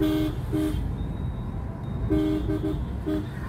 Thank you.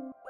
you